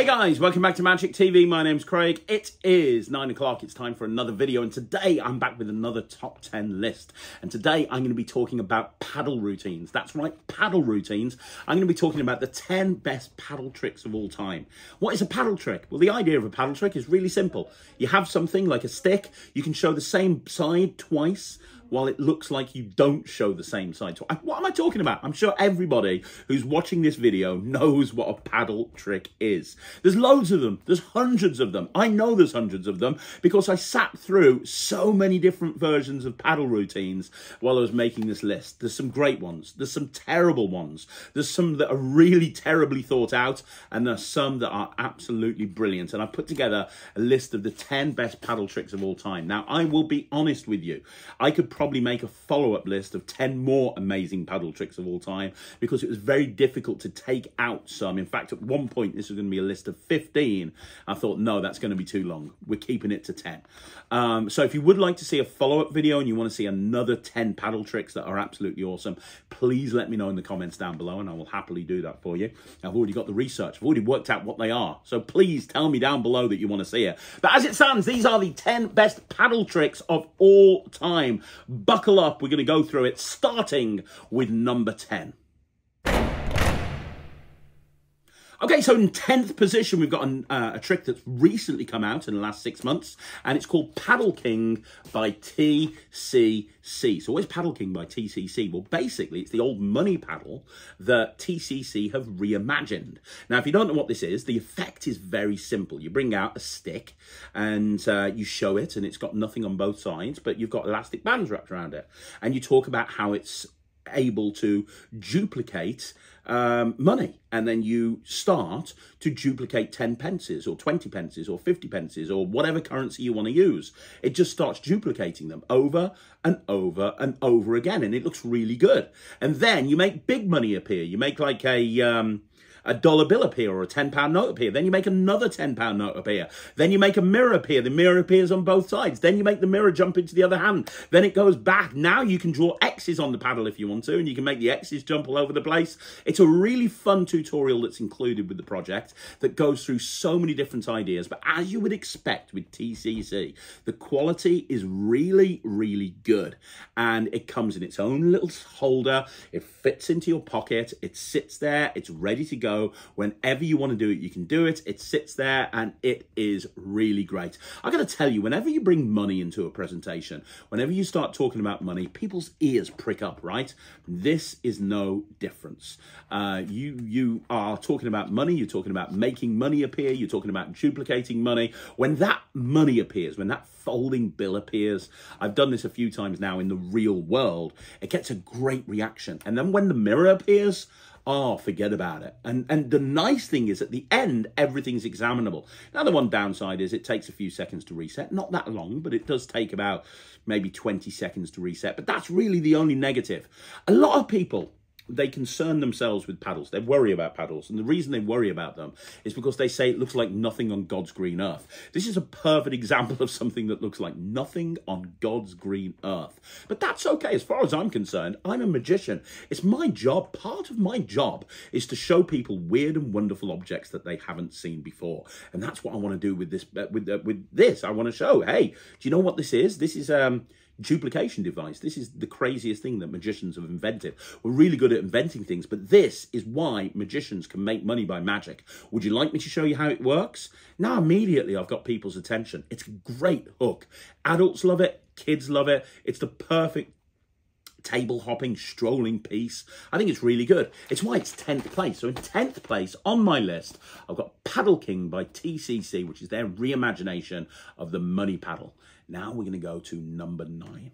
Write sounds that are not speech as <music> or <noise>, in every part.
Hey guys, welcome back to Magic TV. My name's Craig. It is nine o'clock. It's time for another video. And today I'm back with another top 10 list. And today I'm going to be talking about paddle routines. That's right, paddle routines. I'm going to be talking about the 10 best paddle tricks of all time. What is a paddle trick? Well, the idea of a paddle trick is really simple. You have something like a stick. You can show the same side twice while it looks like you don't show the same side. to What am I talking about? I'm sure everybody who's watching this video knows what a paddle trick is. There's loads of them. There's hundreds of them. I know there's hundreds of them because I sat through so many different versions of paddle routines while I was making this list. There's some great ones. There's some terrible ones. There's some that are really terribly thought out and there's some that are absolutely brilliant. And I put together a list of the 10 best paddle tricks of all time. Now, I will be honest with you. I could probably make a follow-up list of 10 more amazing paddle tricks of all time because it was very difficult to take out some. In fact, at one point, this was going to be a list of 15. I thought, no, that's going to be too long. We're keeping it to 10. Um, so if you would like to see a follow-up video and you want to see another 10 paddle tricks that are absolutely awesome, please let me know in the comments down below and I will happily do that for you. I've already got the research. I've already worked out what they are. So please tell me down below that you want to see it. But as it stands, these are the 10 best paddle tricks of all time. Buckle up. We're going to go through it starting with number 10. Okay, so in 10th position, we've got an, uh, a trick that's recently come out in the last six months, and it's called Paddle King by TCC. So what is Paddle King by TCC? Well, basically, it's the old money paddle that TCC have reimagined. Now, if you don't know what this is, the effect is very simple. You bring out a stick and uh, you show it, and it's got nothing on both sides, but you've got elastic bands wrapped around it. And you talk about how it's able to duplicate um, money and then you start to duplicate 10 pences or 20 pences or 50 pences or whatever currency you want to use. It just starts duplicating them over and over and over again and it looks really good. And then you make big money appear. You make like a... Um, a dollar bill appear or a £10 note appear. Then you make another £10 note appear. Then you make a mirror appear. The mirror appears on both sides. Then you make the mirror jump into the other hand. Then it goes back. Now you can draw X's on the paddle if you want to, and you can make the X's jump all over the place. It's a really fun tutorial that's included with the project that goes through so many different ideas. But as you would expect with TCC, the quality is really, really good. And it comes in its own little holder. It fits into your pocket. It sits there. It's ready to go Whenever you want to do it, you can do it. It sits there and it is really great. I got to tell you, whenever you bring money into a presentation, whenever you start talking about money, people's ears prick up, right? This is no difference. Uh, you, you are talking about money. You're talking about making money appear. You're talking about duplicating money. When that money appears, when that folding bill appears. I've done this a few times now in the real world. It gets a great reaction. And then when the mirror appears, oh, forget about it. And and the nice thing is at the end, everything's examinable. Now, the one downside is it takes a few seconds to reset. Not that long, but it does take about maybe 20 seconds to reset. But that's really the only negative. A lot of people they concern themselves with paddles. They worry about paddles. And the reason they worry about them is because they say it looks like nothing on God's green earth. This is a perfect example of something that looks like nothing on God's green earth. But that's okay. As far as I'm concerned, I'm a magician. It's my job. Part of my job is to show people weird and wonderful objects that they haven't seen before. And that's what I want to do with this. Uh, with uh, with this, I want to show, hey, do you know what this is? This is um duplication device. This is the craziest thing that magicians have invented. We're really good at inventing things, but this is why magicians can make money by magic. Would you like me to show you how it works? Now, immediately, I've got people's attention. It's a great hook. Adults love it. Kids love it. It's the perfect table hopping, strolling piece. I think it's really good. It's why it's 10th place. So in 10th place on my list, I've got Paddle King by TCC, which is their reimagination of the money paddle. Now we're going to go to number nine.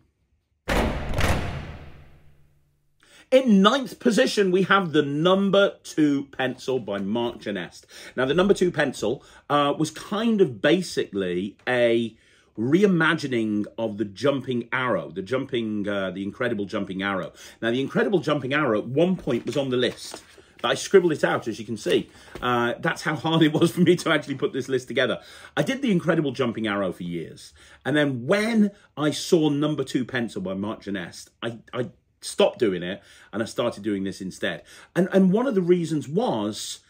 In ninth position, we have the number two pencil by Mark Genest. Now, the number two pencil uh, was kind of basically a reimagining of the jumping arrow, the jumping, uh, the incredible jumping arrow. Now, the incredible jumping arrow at one point was on the list. But I scribbled it out, as you can see. Uh, that's how hard it was for me to actually put this list together. I did the incredible jumping arrow for years. And then when I saw number two pencil by Mark Genest, I, I stopped doing it and I started doing this instead. And, and one of the reasons was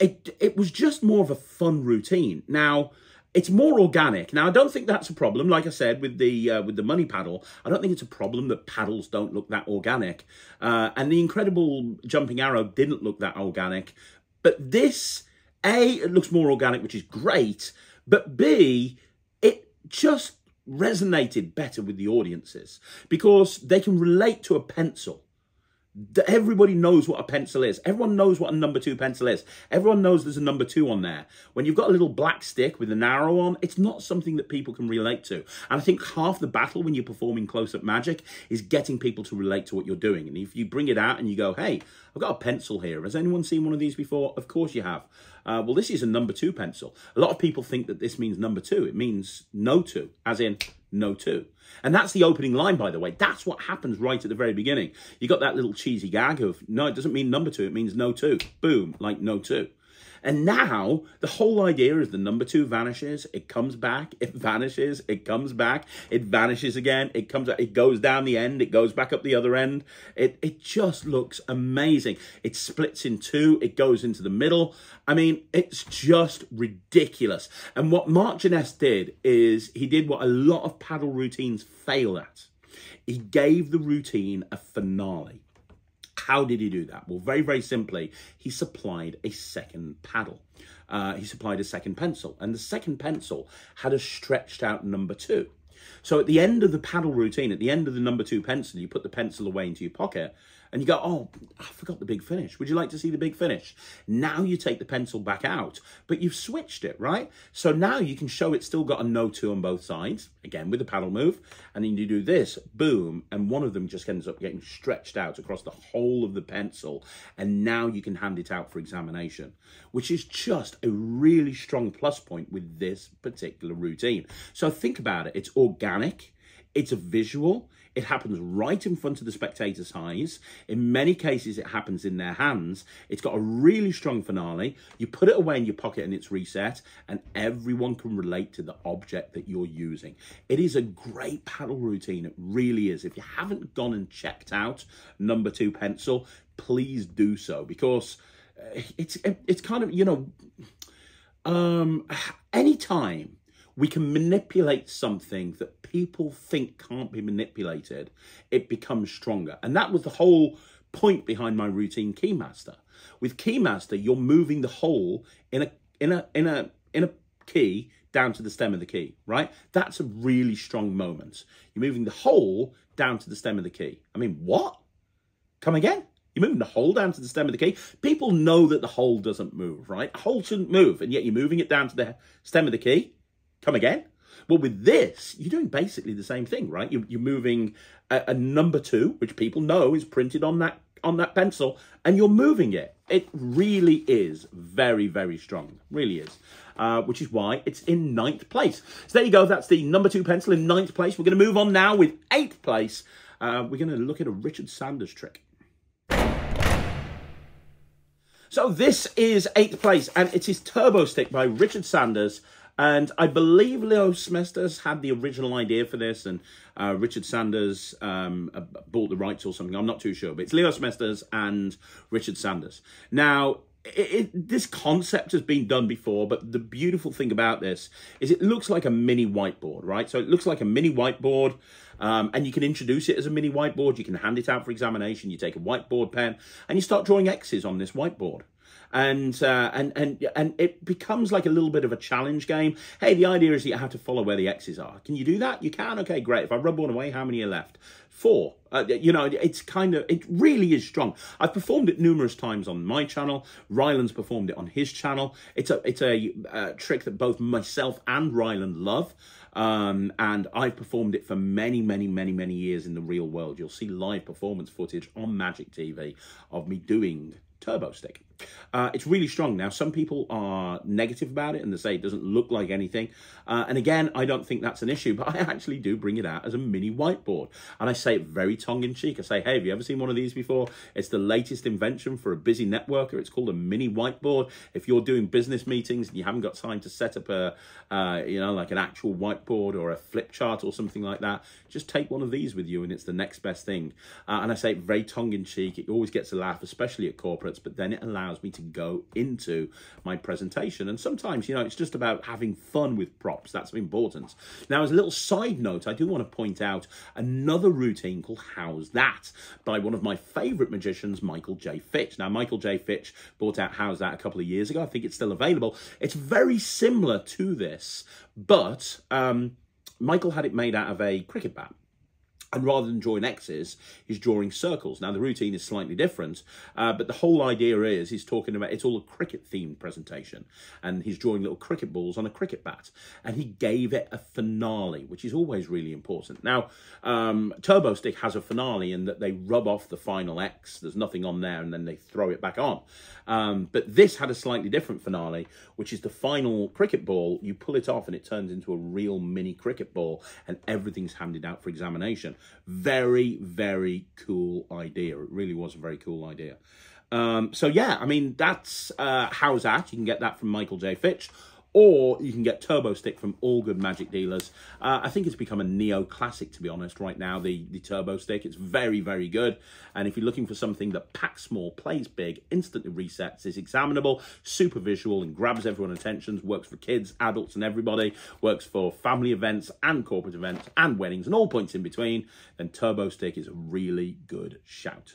it it was just more of a fun routine. Now it's more organic. Now I don't think that's a problem. Like I said with the uh, with the money paddle, I don't think it's a problem that paddles don't look that organic. Uh, and the incredible jumping arrow didn't look that organic, but this a it looks more organic, which is great. But b it just resonated better with the audiences because they can relate to a pencil everybody knows what a pencil is. Everyone knows what a number two pencil is. Everyone knows there's a number two on there. When you've got a little black stick with an arrow on, it's not something that people can relate to. And I think half the battle when you're performing close-up magic is getting people to relate to what you're doing. And if you bring it out and you go, hey, I've got a pencil here. Has anyone seen one of these before? Of course you have. Uh, well, this is a number two pencil. A lot of people think that this means number two. It means no two, as in no two. And that's the opening line, by the way. That's what happens right at the very beginning. You got that little cheesy gag of, no, it doesn't mean number two, it means no two. Boom, like no two. And now the whole idea is the number two vanishes, it comes back, it vanishes, it comes back, it vanishes again, it comes it goes down the end, it goes back up the other end. It it just looks amazing. It splits in two, it goes into the middle. I mean, it's just ridiculous. And what Mark Genest did is he did what a lot of paddle routines fail at. He gave the routine a finale. How did he do that? Well, very, very simply, he supplied a second paddle. Uh, he supplied a second pencil, and the second pencil had a stretched out number two. So at the end of the paddle routine, at the end of the number two pencil, you put the pencil away into your pocket and you go, oh, I forgot the big finish. Would you like to see the big finish? Now you take the pencil back out, but you've switched it, right? So now you can show it's still got a no two on both sides, again with the paddle move, and then you do this, boom, and one of them just ends up getting stretched out across the whole of the pencil, and now you can hand it out for examination, which is just a really strong plus point with this particular routine. So think about it, it's organic, it's a visual, it happens right in front of the spectator's eyes. In many cases, it happens in their hands. It's got a really strong finale. You put it away in your pocket and it's reset, and everyone can relate to the object that you're using. It is a great paddle routine. It really is. If you haven't gone and checked out number two pencil, please do so because uh, it's it's kind of you know um anytime we can manipulate something that people think can't be manipulated, it becomes stronger. And that was the whole point behind my routine Keymaster. With Keymaster, you're moving the hole in a in a in a in a key down to the stem of the key, right? That's a really strong moment. You're moving the hole down to the stem of the key. I mean, what? Come again? You're moving the hole down to the stem of the key. People know that the hole doesn't move, right? A hole shouldn't move, and yet you're moving it down to the stem of the key. Come again? Well, with this, you're doing basically the same thing, right? You're, you're moving a, a, number two, which people know is printed on that on that pencil, and you're moving it. It really is very, very strong. Really is. Uh, which is why it's in ninth place. So there you go. That's the number two pencil in ninth place. We're going to move on now with eighth place. Uh, we're going to look at a Richard Sanders trick. So this is eighth place, and it is Turbo Stick by Richard Sanders. And I believe Leo Smesters had the original idea for this, and uh, Richard Sanders um, uh, bought the rights or something. I'm not too sure, but it's Leo Smesters and Richard Sanders. Now, it, it, this concept has been done before, but the beautiful thing about this is it looks like a mini whiteboard, right? So it looks like a mini whiteboard, um, and you can introduce it as a mini whiteboard. You can hand it out for examination. You take a whiteboard pen, and you start drawing X's on this whiteboard and uh, and and and it becomes like a little bit of a challenge game. Hey, the idea is that you have to follow where the X's are. Can you do that? You can. Okay, great. If I rub one away, how many are left? Four. Uh, you know, it's kind of it really is strong. I've performed it numerous times on my channel. Ryland's performed it on his channel. It's a it's a uh, trick that both myself and Ryland love. Um, and I've performed it for many, many, many, many years in the real world. You'll see live performance footage on Magic TV of me doing Turbo Stick. Uh, it's really strong. Now, some people are negative about it and they say it doesn't look like anything. Uh, and again, I don't think that's an issue, <laughs> but I actually do bring it out as a mini whiteboard. And I say it very tongue-in-cheek. I say, hey, have you ever seen one of these before? It's the latest invention for a busy networker. It's called a mini whiteboard. If you're doing business meetings and you haven't got time to set up a, uh, you know, like an actual whiteboard or a flip chart or something like that, just take one of these with you and it's the next best thing. Uh, and I say it very tongue-in-cheek. It always gets a laugh, especially at corporates, but then it allows me to go into my presentation. And sometimes, you know, it's just about having fun with props. That's important. Now, as a little side note, I do want to point out another routine called How's That by one of my favorite magicians, Michael J. Fitch. Now, Michael J. Fitch brought out How's That a couple of years ago. I think it's still available. It's very similar to this, but um, Michael had it made out of a cricket bat. And rather than drawing X's, he's drawing circles. Now, the routine is slightly different, uh, but the whole idea is he's talking about it's all a cricket themed presentation. And he's drawing little cricket balls on a cricket bat. And he gave it a finale, which is always really important. Now, um, Turbo Stick has a finale in that they rub off the final X. There's nothing on there, and then they throw it back on. Um, but this had a slightly different finale, which is the final cricket ball. You pull it off, and it turns into a real mini cricket ball, and everything's handed out for examination. Very, very cool idea. It really was a very cool idea. Um, so yeah, I mean, that's uh, how's that. You can get that from Michael J. Fitch or you can get Turbo Stick from all good magic dealers. Uh, I think it's become a neo-classic, to be honest, right now, the, the Turbo Stick. It's very, very good. And if you're looking for something that packs small, plays big, instantly resets, is examinable, super visual, and grabs everyone's attention, works for kids, adults, and everybody, works for family events and corporate events and weddings and all points in between, then Turbo Stick is a really good shout.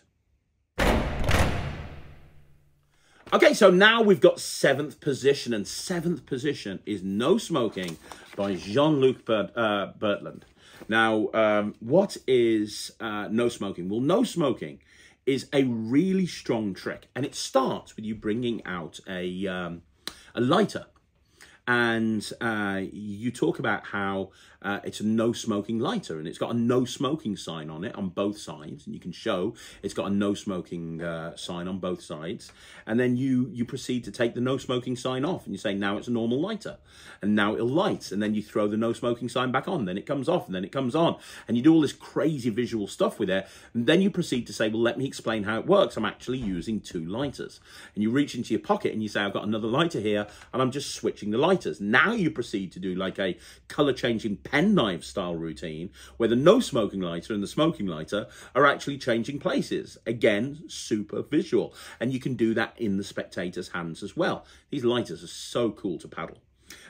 Okay, so now we've got seventh position, and seventh position is No Smoking by Jean-Luc uh, Bertrand. Now, um, what is uh, No Smoking? Well, No Smoking is a really strong trick, and it starts with you bringing out a, um, a lighter and uh, you talk about how uh, it's a no smoking lighter and it's got a no smoking sign on it on both sides and you can show it's got a no smoking uh, sign on both sides. And then you you proceed to take the no smoking sign off and you say now it's a normal lighter and now it'll light and then you throw the no smoking sign back on. Then it comes off and then it comes on. And you do all this crazy visual stuff with it and then you proceed to say well let me explain how it works. I'm actually using two lighters. And you reach into your pocket and you say I've got another lighter here and I'm just switching the lighters. Now you proceed to do like a color changing penknife style routine where the no smoking lighter and the smoking lighter are actually changing places. Again, super visual. And you can do that in the spectator's hands as well. These lighters are so cool to paddle.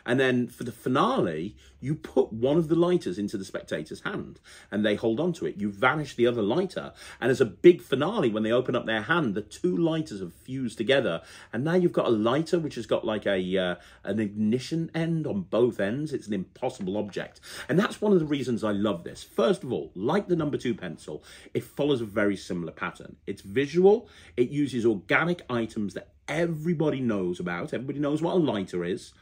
And then for the finale, you put one of the lighters into the spectator's hand and they hold on to it. You vanish the other lighter. And as a big finale, when they open up their hand, the two lighters have fused together. And now you've got a lighter which has got like a uh, an ignition end on both ends. It's an impossible object. And that's one of the reasons I love this. First of all, like the number two pencil, it follows a very similar pattern. It's visual. It uses organic items that everybody knows about. Everybody knows what a lighter is.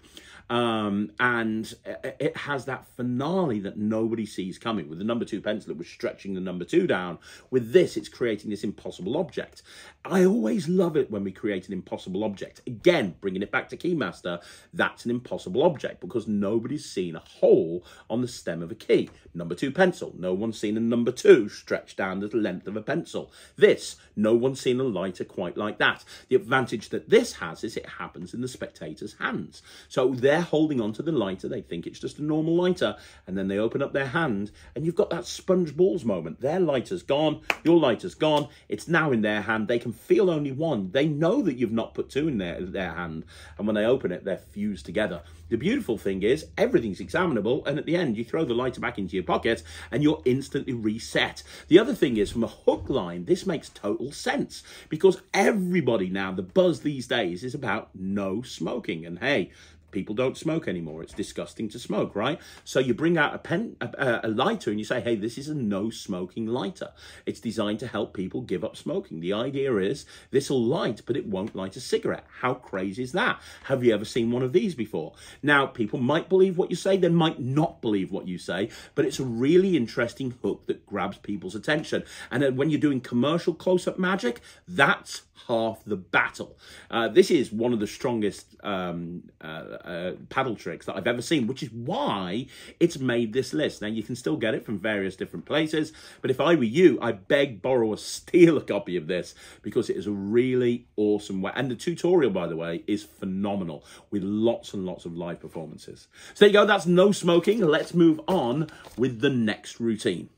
Um, and it has that finale that nobody sees coming. With the number two pencil, it was stretching the number two down. With this, it's creating this impossible object. I always love it when we create an impossible object. Again, bringing it back to Keymaster, that's an impossible object because nobody's seen a hole on the stem of a key. Number two pencil, no one's seen a number two stretched down to the length of a pencil. This, no one's seen a lighter quite like that. The advantage that this has is it happens in the spectator's hands. So they're holding onto the lighter, they think it's just a normal lighter, and then they open up their hand, and you've got that sponge balls moment. Their lighter's gone, your lighter's gone, it's now in their hand, they can feel only one. They know that you've not put two in their, their hand, and when they open it, they're fused together. The beautiful thing is everything's examinable, and at the end, you throw the lighter back into your pocket, and you're instantly reset. The other thing is, from a hook line, this makes total sense, because everybody now, the buzz these days is about no smoking, and hey, people don't smoke anymore. It's disgusting to smoke, right? So you bring out a pen, a, a, lighter, and you say, "Hey, this is a no smoking lighter. It's designed to help people give up smoking." The idea is this will light, but it won't light a cigarette. How crazy is that? Have you ever seen one of these before? Now, people might believe what you say, they might not believe what you say, but it's a really interesting hook that grabs people's attention. And when you're doing commercial close-up magic, that's half the battle. Uh, this is one of the strongest um, uh, uh, paddle tricks that I've ever seen, which is why it's made this list. Now, you can still get it from various different places, but if I were you, I'd beg, borrow, or <laughs> steal a copy of this because it is a really awesome way. And the tutorial, by the way, is phenomenal with lots and lots of live performances. So there you go, that's no smoking. Let's move on with the next routine.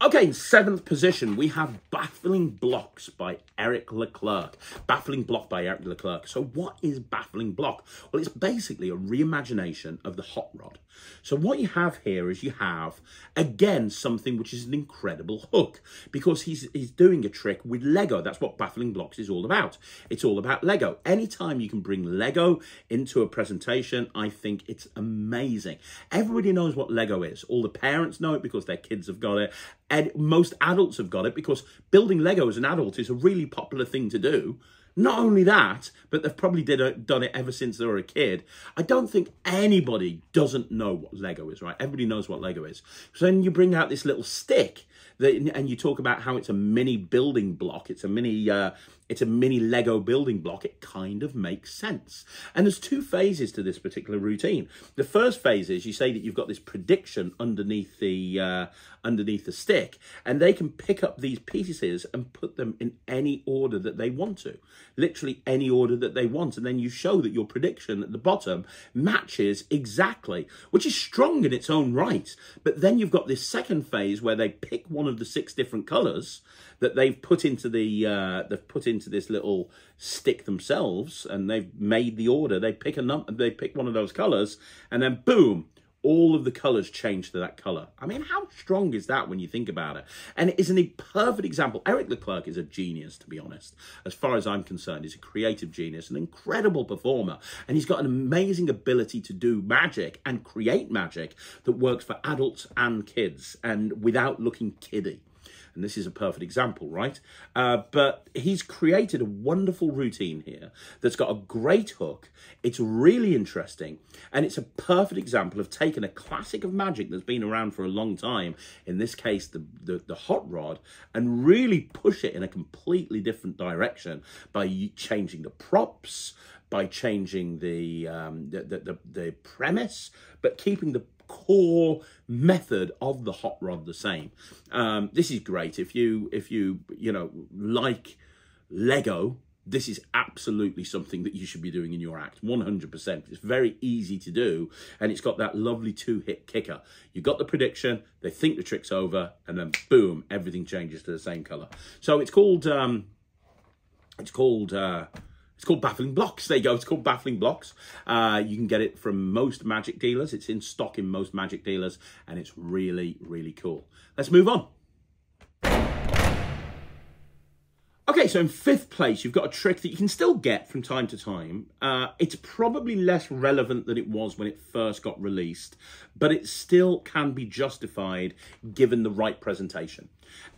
Okay, seventh position, we have Baffling Blocks by Eric Leclerc. Baffling Block by Eric Leclerc. So what is Baffling Block? Well, it's basically a reimagination of the hot rod. So what you have here is you have, again, something which is an incredible hook because he's, he's doing a trick with Lego. That's what Baffling Blocks is all about. It's all about Lego. Anytime you can bring Lego into a presentation, I think it's amazing. Everybody knows what Lego is. All the parents know it because their kids have got it. And most adults have got it because building Lego as an adult is a really popular thing to do. Not only that, but they've probably did a, done it ever since they were a kid. I don't think anybody doesn't know what Lego is, right? Everybody knows what Lego is. So then you bring out this little stick that, and you talk about how it's a mini building block. It's a mini, uh, it's a mini Lego building block. It kind of makes sense. And there's two phases to this particular routine. The first phase is you say that you've got this prediction underneath the uh, underneath the stick, and they can pick up these pieces and put them in any order that they want to, literally any order that they want, and then you show that your prediction at the bottom matches exactly, which is strong in its own right. But then you've got this second phase where they pick one of the six different colors that they've put into the uh, they've put into this little stick themselves, and they've made the order. They pick a number, they pick one of those colors, and then boom, all of the colors change to that color. I mean, how strong is that when you think about it? And it is a perfect example. Eric Leclerc is a genius, to be honest. As far as I'm concerned, he's a creative genius, an incredible performer, and he's got an amazing ability to do magic and create magic that works for adults and kids and without looking kiddie and this is a perfect example, right? Uh, but he's created a wonderful routine here that's got a great hook. It's really interesting, and it's a perfect example of taking a classic of magic that's been around for a long time, in this case, the, the, the hot rod, and really push it in a completely different direction by changing the props, by changing the, um, the, the, the, the premise, but keeping the core method of the hot rod the same. Um, this is great. If you, if you, you know, like Lego, this is absolutely something that you should be doing in your act 100% it's very easy to do and it's got that lovely two-hit kicker you got the prediction they think the trick's over and then boom everything changes to the same color so it's called um it's called uh it's called Baffling Blocks. There you go. It's called Baffling Blocks. Uh, you can get it from most magic dealers. It's in stock in most magic dealers, and it's really, really cool. Let's move on. Okay, so in fifth place, you've got a trick that you can still get from time to time. Uh, it's probably less relevant than it was when it first got released, but it still can be justified given the right presentation.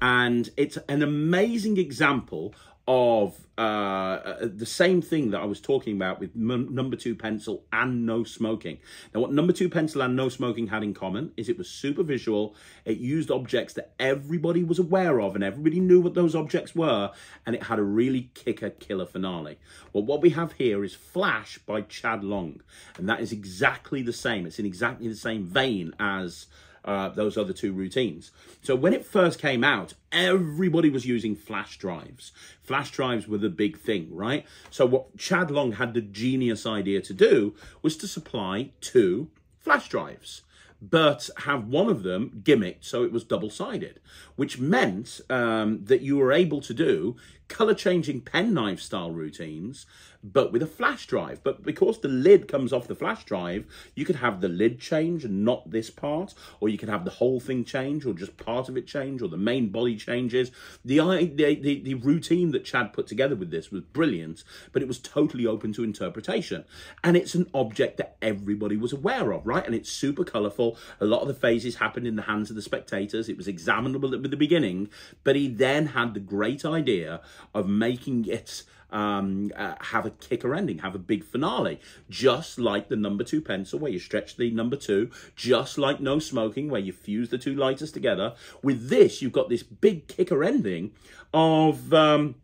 And it's an amazing example of uh, uh, the same thing that I was talking about with number two pencil and no smoking. Now, what number two pencil and no smoking had in common is it was super visual. It used objects that everybody was aware of and everybody knew what those objects were, and it had a really kicker killer finale. Well, what we have here is Flash by Chad Long, and that is exactly the same. It's in exactly the same vein as uh, those other two routines. So when it first came out, everybody was using flash drives. Flash drives were the big thing, right? So what Chad Long had the genius idea to do was to supply two flash drives but have one of them gimmicked so it was double-sided, which meant um, that you were able to do color-changing penknife style routines but with a flash drive. But because the lid comes off the flash drive, you could have the lid change and not this part, or you could have the whole thing change, or just part of it change, or the main body changes. The, the, the, the routine that Chad put together with this was brilliant, but it was totally open to interpretation. And it's an object that everybody was aware of, right? And it's super colourful. A lot of the phases happened in the hands of the spectators. It was examinable at the beginning, but he then had the great idea of making it um, uh, have a kicker ending, have a big finale, just like the number two pencil where you stretch the number two, just like no smoking where you fuse the two lighters together. With this, you've got this big kicker ending of um,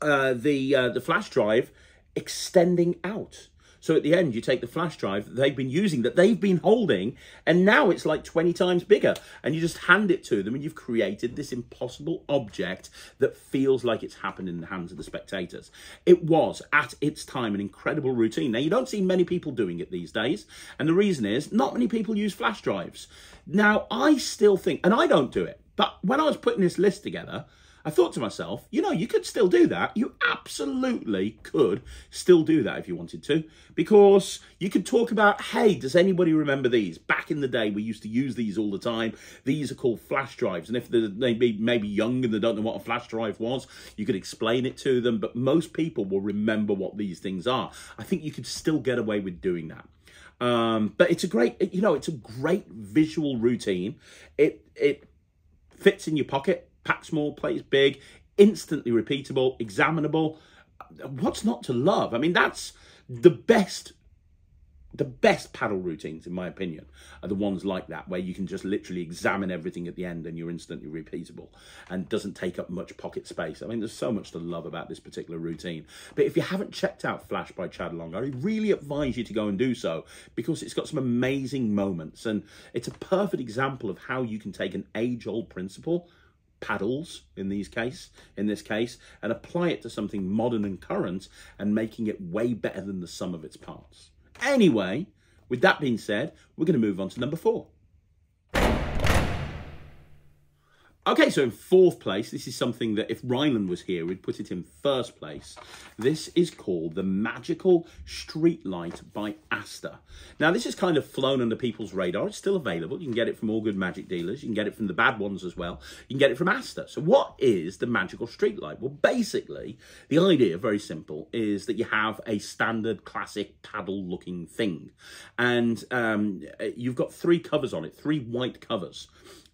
uh, the uh, the flash drive extending out. So at the end, you take the flash drive that they've been using, that they've been holding, and now it's like 20 times bigger. And you just hand it to them, and you've created this impossible object that feels like it's happened in the hands of the spectators. It was, at its time, an incredible routine. Now, you don't see many people doing it these days. And the reason is, not many people use flash drives. Now, I still think, and I don't do it, But when I was putting this list together, I thought to myself, you know, you could still do that. You absolutely could still do that if you wanted to, because you could talk about, hey, does anybody remember these? Back in the day, we used to use these all the time. These are called flash drives. And if they be maybe young and they don't know what a flash drive was, you could explain it to them. But most people will remember what these things are. I think you could still get away with doing that. Um, but it's a great, you know, it's a great visual routine. It it fits in your pocket pack small, plays big, instantly repeatable, examinable. What's not to love? I mean, that's the best the best paddle routines, in my opinion, are the ones like that, where you can just literally examine everything at the end and you're instantly repeatable and doesn't take up much pocket space. I mean, there's so much to love about this particular routine. But if you haven't checked out Flash by Chad Long, I really advise you to go and do so because it's got some amazing moments and it's a perfect example of how you can take an age-old principle paddles in these case in this case and apply it to something modern and current and making it way better than the sum of its parts. Anyway with that being said we're going to move on to number four Okay, so in fourth place, this is something that if Ryland was here, we'd put it in first place. This is called the Magical Street Light by Aster. Now, this has kind of flown under people's radar. It's still available. You can get it from all good magic dealers. You can get it from the bad ones as well. You can get it from Aster. So what is the Magical Street Light? Well, basically, the idea, very simple, is that you have a standard classic paddle-looking thing. And um, you've got three covers on it, three white covers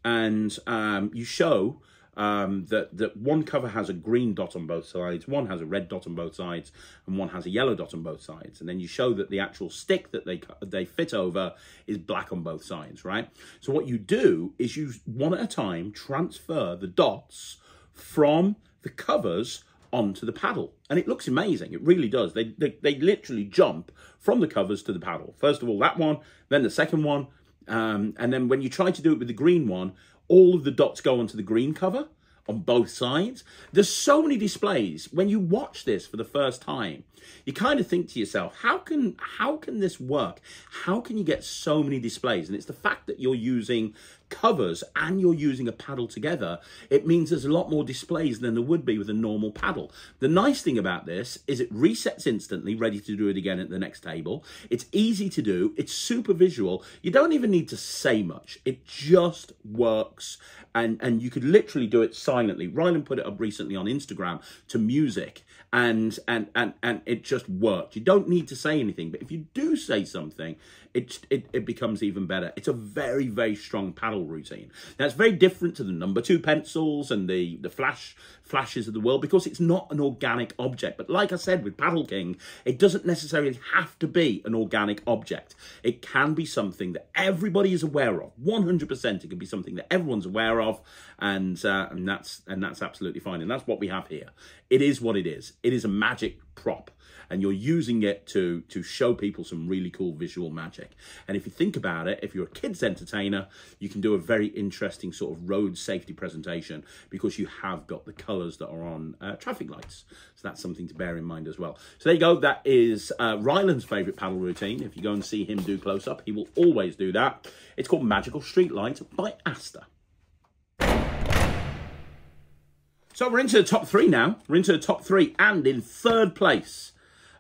and um, you show um, that, that one cover has a green dot on both sides, one has a red dot on both sides, and one has a yellow dot on both sides. And then you show that the actual stick that they, they fit over is black on both sides, right? So what you do is you, one at a time, transfer the dots from the covers onto the paddle. And it looks amazing. It really does. They, they, they literally jump from the covers to the paddle. First of all, that one, then the second one, um, and then when you try to do it with the green one, all of the dots go onto the green cover on both sides. There's so many displays. When you watch this for the first time, you kind of think to yourself, how can how can this work? How can you get so many displays? And it's the fact that you're using covers and you're using a paddle together, it means there's a lot more displays than there would be with a normal paddle. The nice thing about this is it resets instantly, ready to do it again at the next table. It's easy to do. It's super visual. You don't even need to say much. It just works. And, and you could literally do it silently. Ryland put it up recently on Instagram to music and, and, and, and it just worked. You don't need to say anything. But if you do say something, it, it, it becomes even better. It's a very, very strong paddle routine. Now, it's very different to the number two pencils and the, the flash flashes of the world because it's not an organic object. But like I said with Paddle King, it doesn't necessarily have to be an organic object. It can be something that everybody is aware of. 100% it can be something that everyone's aware of and, uh, and, that's, and that's absolutely fine. And that's what we have here. It is what it is. It is a magic prop and you're using it to to show people some really cool visual magic. And if you think about it if you're a kids entertainer you can do a very interesting sort of road safety presentation because you have got the colors that are on uh, traffic lights. So that's something to bear in mind as well. So there you go. That is uh, Ryland's favorite paddle routine. If you go and see him do close up he will always do that. It's called Magical Street Light by Aster so we're into the top three now. We're into the top three. And in third place,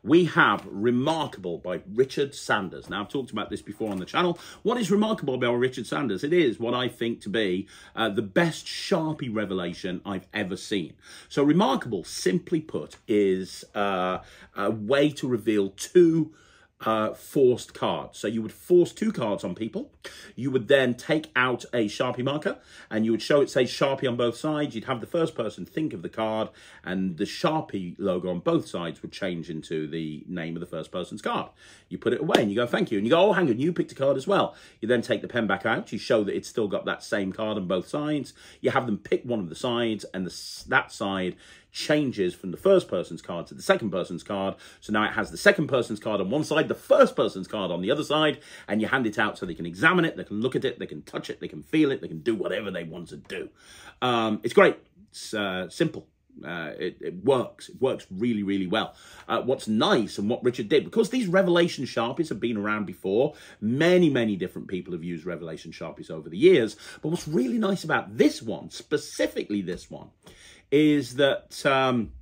we have Remarkable by Richard Sanders. Now, I've talked about this before on the channel. What is Remarkable about Richard Sanders? It is what I think to be uh, the best Sharpie revelation I've ever seen. So Remarkable, simply put, is uh, a way to reveal two uh, forced cards. So you would force two cards on people. You would then take out a Sharpie marker and you would show it say Sharpie on both sides. You'd have the first person think of the card and the Sharpie logo on both sides would change into the name of the first person's card. You put it away and you go, thank you. And you go, oh, hang on, you picked a card as well. You then take the pen back out. You show that it's still got that same card on both sides. You have them pick one of the sides and the, that side changes from the first person's card to the second person's card. So now it has the second person's card on one side, the first person's card on the other side, and you hand it out so they can examine it, they can look at it, they can touch it, they can feel it, they can do whatever they want to do. Um, it's great. It's uh, simple Uh, it, it, works. It works really, really well. Uh, what's nice and what Richard did, because these Revelation Sharpies have been around before, many, many different people have used Revelation Sharpies over the years. But what's really nice about this one, specifically this one, is that um,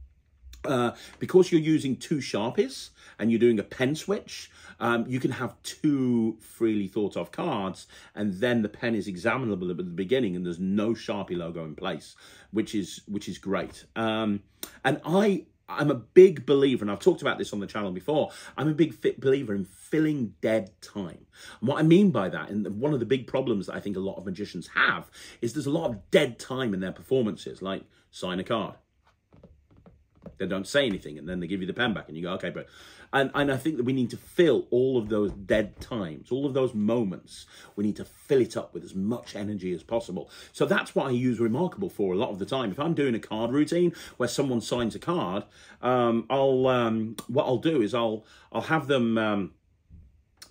uh, because you're using two Sharpies and you're doing a pen switch, um, you can have two freely thought of cards and then the pen is examinable at the beginning and there's no Sharpie logo in place, which is which is great. Um, and I I'm a big believer, and I've talked about this on the channel before, I'm a big believer in filling dead time. And what I mean by that, and one of the big problems that I think a lot of magicians have, is there's a lot of dead time in their performances, like sign a card, they don't say anything and then they give you the pen back and you go okay but and and i think that we need to fill all of those dead times all of those moments we need to fill it up with as much energy as possible. So that's what i use remarkable for a lot of the time. If i'm doing a card routine where someone signs a card um, i'll um, what i'll do is i'll i'll have them um,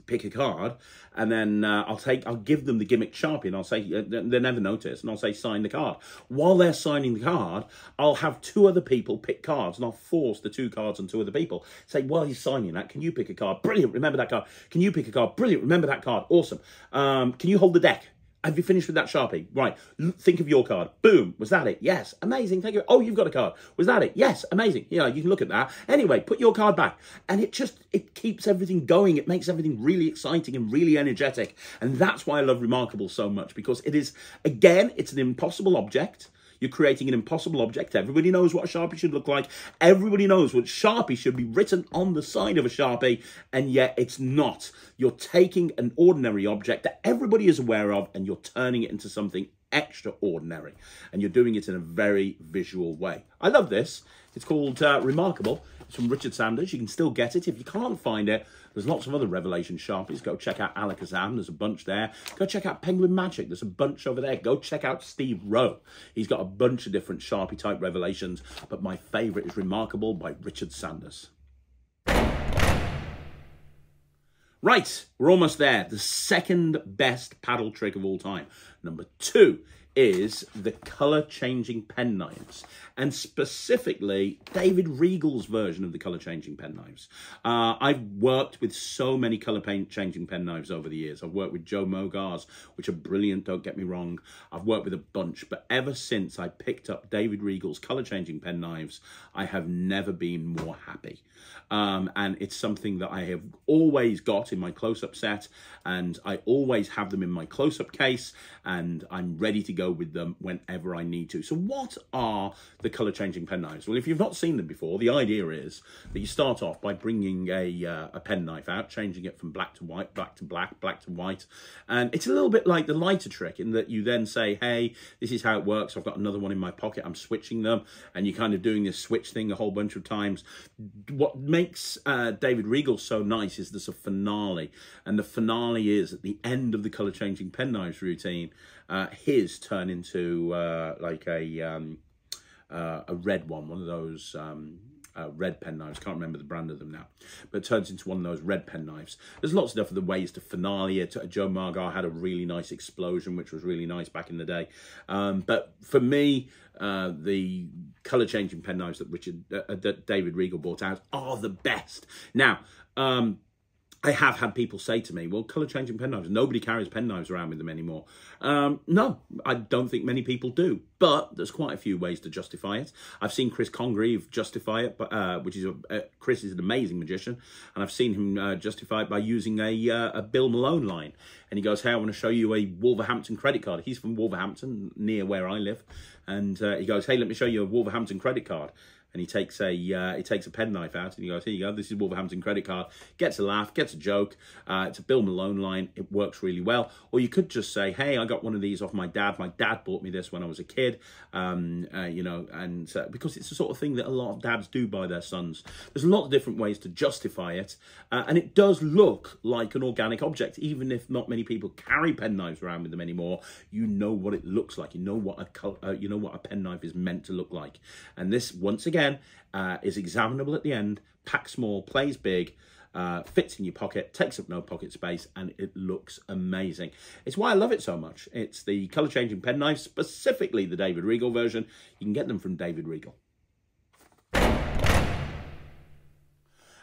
pick a card, and then uh, I'll take, I'll give them the gimmick sharpie, and I'll say uh, they never notice, and I'll say sign the card. While they're signing the card, I'll have two other people pick cards, and I'll force the two cards on two other people. Say, while you're signing that, can you pick a card? Brilliant, remember that card. Can you pick a card? Brilliant, remember that card. Awesome. Um, can you hold the deck? Have you finished with that Sharpie? Right. Think of your card. Boom. Was that it? Yes. Amazing. Thank you. Oh, you've got a card. Was that it? Yes. Amazing. Yeah, you can look at that. Anyway, put your card back. And it just, it keeps everything going. It makes everything really exciting and really energetic. And that's why I love Remarkable so much because it is, again, it's an impossible object. You're creating an impossible object. Everybody knows what a Sharpie should look like. Everybody knows what Sharpie should be written on the side of a Sharpie, and yet it's not. You're taking an ordinary object that everybody is aware of, and you're turning it into something extraordinary. And you're doing it in a very visual way. I love this. It's called uh, Remarkable. It's from Richard Sanders. You can still get it. If you can't find it, there's lots of other Revelation Sharpies. Go check out Alakazam. There's a bunch there. Go check out Penguin Magic. There's a bunch over there. Go check out Steve Rowe. He's got a bunch of different Sharpie type Revelations. But my favourite is Remarkable by Richard Sanders. Right, we're almost there. The second best paddle trick of all time. Number two is the color changing pen knives and specifically David Regal's version of the color changing pen knives. Uh, I've worked with so many color paint changing pen knives over the years. I've worked with Joe Mogar's, which are brilliant, don't get me wrong. I've worked with a bunch, but ever since I picked up David Regal's color changing pen knives, I have never been more happy. Um, and it's something that I have always got in my close-up set and I always have them in my close-up case and I'm ready to go with them whenever I need to. So what are the color changing pen knives? Well, if you've not seen them before, the idea is that you start off by bringing a, uh, a pen knife out, changing it from black to white, black to black, black to white. And it's a little bit like the lighter trick in that you then say, hey, this is how it works. I've got another one in my pocket. I'm switching them. And you're kind of doing this switch thing a whole bunch of times. What makes uh, David Regal so nice is there's a finale. And the finale is at the end of the color changing pen knives routine, uh, his turn into uh, like a um, uh, a red one, one of those um, uh, red pen knives. Can't remember the brand of them now, but turns into one of those red pen knives. There's lots of different ways to finale it. Joe Mogar had a really nice explosion, which was really nice back in the day. Um, but for me, uh, the color changing pen knives that Richard, uh, uh, that David Regal brought out are the best. Now, um, I have had people say to me, well, colour changing pen knives, nobody carries pen knives around with them anymore. Um, no, I don't think many people do, but there's quite a few ways to justify it. I've seen Chris Congreve justify it, but, uh, which is, a, uh, Chris is an amazing magician, and I've seen him uh, justify it by using a, uh, a Bill Malone line. And he goes, hey, I want to show you a Wolverhampton credit card. He's from Wolverhampton, near where I live. And uh, he goes, hey, let me show you a Wolverhampton credit card and he takes a uh, he takes a penknife out and he goes, "Here you go. This is Wolverhampton credit card." Gets a laugh, gets a joke. Uh, it's a Bill Malone line. It works really well. Or you could just say, "Hey, I got one of these off my dad. My dad bought me this when I was a kid." Um, uh, you know, and uh, because it's the sort of thing that a lot of dads do by their sons. There's a lot of different ways to justify it, uh, and it does look like an organic object, even if not many people carry penknives around with them anymore. You know what it looks like. You know what a uh, you know what a penknife is meant to look like, and this once again again, uh, is examinable at the end, packs small, plays big, uh, fits in your pocket, takes up no pocket space, and it looks amazing. It's why I love it so much. It's the colour changing pen knife, specifically the David Regal version. You can get them from David Regal.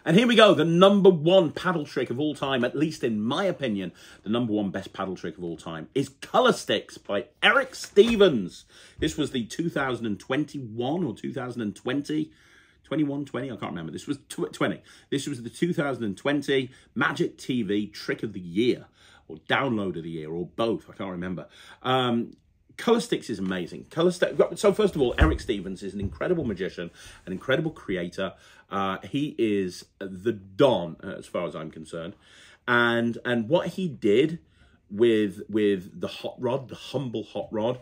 And here we go, the number one paddle trick of all time, at least in my opinion, the number one best paddle trick of all time, is Color Stix by Eric Stevens. This was the 2021 or 2020 21, 20, I can't remember. This was 20. This was the 2020 Magic TV Trick of the Year or Download of the Year or both. I can't remember. Um, Color Stix is amazing. Color. So first of all, Eric Stevens is an incredible magician, an incredible creator. Uh, he is the don, uh, as far as I'm concerned, and and what he did with with the hot rod, the humble hot rod.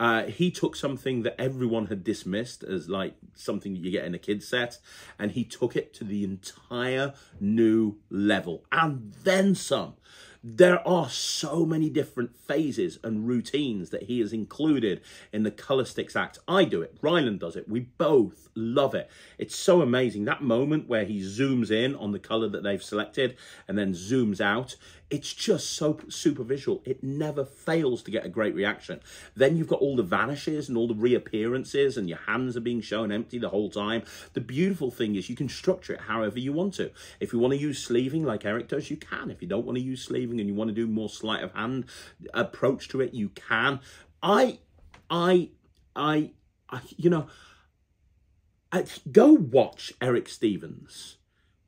Uh, he took something that everyone had dismissed as like something you get in a kid's set, and he took it to the entire new level and then some there are so many different phases and routines that he has included in the Color Stix Act. I do it, Ryland does it, we both love it. It's so amazing. That moment where he zooms in on the color that they've selected and then zooms out, it's just so super visual. It never fails to get a great reaction. Then you've got all the vanishes and all the reappearances and your hands are being shown empty the whole time. The beautiful thing is you can structure it however you want to. If you want to use sleeving like Eric does, you can. If you don't want to use sleeving and you want to do more sleight of hand approach to it, you can. I, I, I, I you know, I, go watch Eric Stevens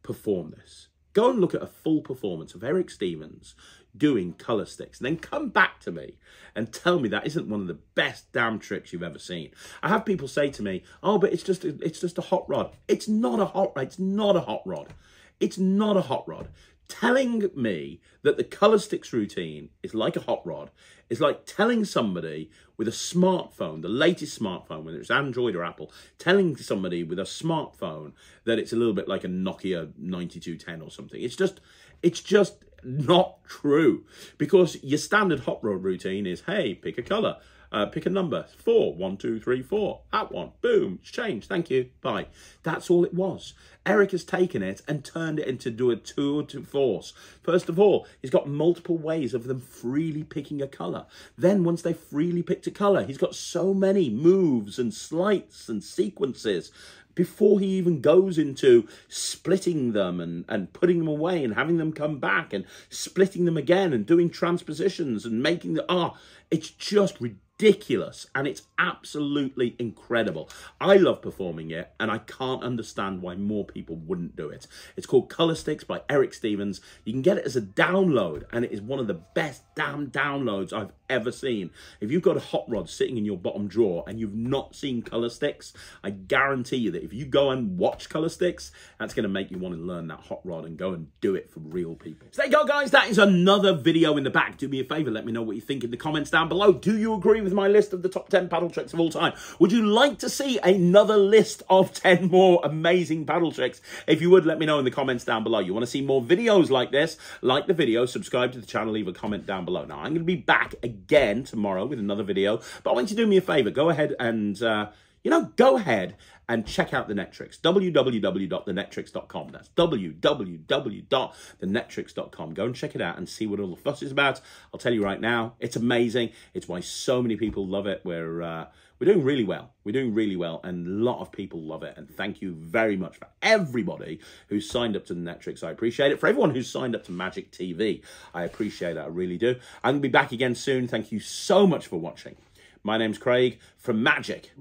perform this. Go and look at a full performance of Eric Stevens doing color stix. And then come back to me and tell me that isn't one of the best damn tricks you've ever seen. I have people say to me, oh, but it's just a, it's just a hot rod. It's not a hot rod. It's not a hot rod. It's not a hot rod telling me that the color stix routine is like a hot rod is like telling somebody with a smartphone, the latest smartphone, whether it's Android or Apple, telling somebody with a smartphone that it's a little bit like a Nokia 9210 or something. It's just, it's just not true because your standard hot rod routine is, hey, pick a color. Uh, pick a number. Four. One, two, three, four. That one. Boom. It's changed. Thank you. Bye. That's all it was. Eric has taken it and turned it into do a tour de force. First of all, he's got multiple ways of them freely picking a colour. Then once they've freely picked a colour, he's got so many moves and sleights and sequences before he even goes into splitting them and, and putting them away and having them come back and splitting them again and doing transpositions and making the ah, it's just ridiculous ridiculous and it's absolutely incredible. I love performing it and I can't understand why more people wouldn't do it. It's called Color Stix by Eric Stevens. You can get it as a download and it is one of the best damn downloads I've ever seen. If you've got a hot rod sitting in your bottom drawer and you've not seen Color Stix, I guarantee you that if you go and watch Color Stix, that's going to make you want to learn that hot rod and go and do it for real people. So there you go, guys. That is another video in the back. Do me a favor. Let me know what you think in the comments down below. Do you agree with my list of the top 10 paddle tricks of all time? Would you like to see another list of 10 more amazing paddle tricks? If you would, let me know in the comments down below. You want to see more videos like this? Like the video, subscribe to the channel, leave a comment down below. Now, I'm going to be back again tomorrow with another video. But I want you to do me a favor. Go ahead and, uh, you know, go ahead and check out the Netrix. www.thenetrix.com. That's www.thenetrix.com. Go and check it out and see what all the fuss is about. I'll tell you right now, it's amazing. It's why so many people love it. We're uh, we're doing really well. We're doing really well, and a lot of people love it. And thank you very much for everybody who signed up to Netrix. I appreciate it. For everyone who signed up to Magic TV, I appreciate it. I really do. I'm going to be back again soon. Thank you so much for watching. My name's Craig from Magic.